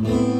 Música